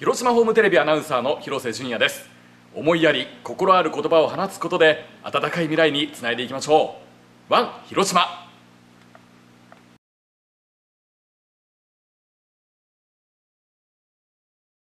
広島ホームテレビアナウンサーの広瀬淳也です。思いやり心ある言葉を放つことで温かい未来につないでいきましょう。ワン広島。